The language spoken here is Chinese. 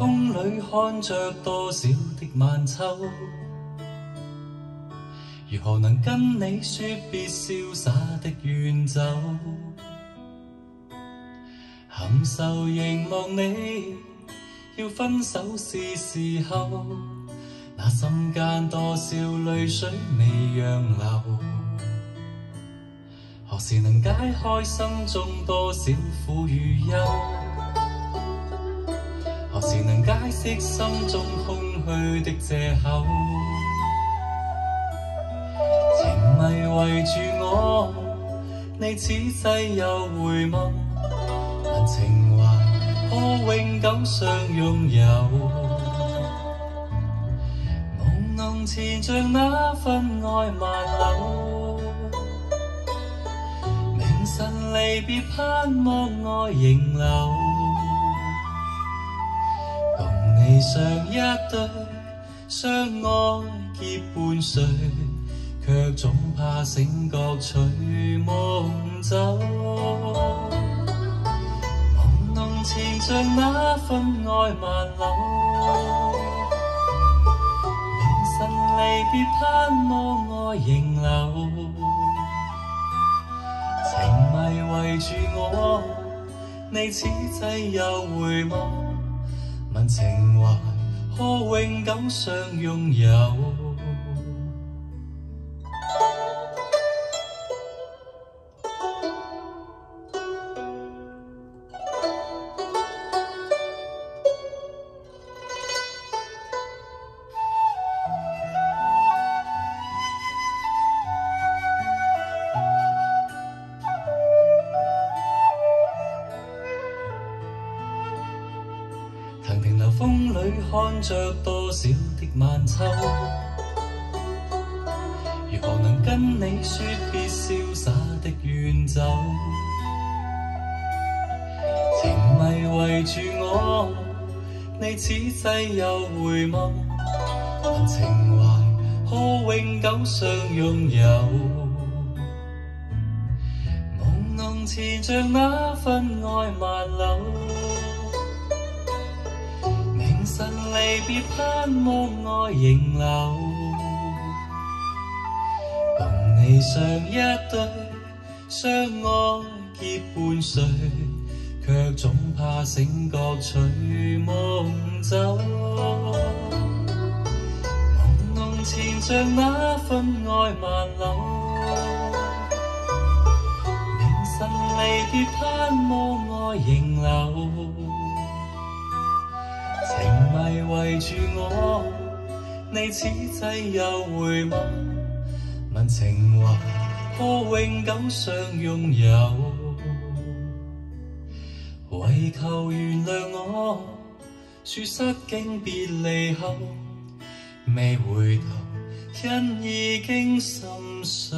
风里看着多少的晚秋，如何能跟你说别潇洒的远走？含愁凝望你，要分手是时候，那心间多少泪水未让流？何时能解开心中多少苦与忧？何时能解释心中空虚的借口？情迷围住我，你此际又回眸，问情怀可永久相拥有？朦胧前像那份爱万缕，明晨离别盼望爱仍留。地上一对相爱结伴睡，却总怕醒觉随梦走。朦胧前像那份爱万缕，明晨离别盼望爱仍留。情迷围住我，你此际又回眸。但情怀可永久相拥有？风里看着多少的晚秋，如何能跟你说别潇洒的远走？情迷围住我，你此际又回眸，问情怀可永久相拥有？朦胧前像那份别盼望爱仍留，共你上一对相爱结伴睡，却总怕醒觉随梦走。朦胧前像那份爱万缕，明晨离别盼望爱仍留。迷围住我，你此际又回眸，问情话可永久相拥有？为求原谅我，说失敬别离后，未回头，因已经心伤。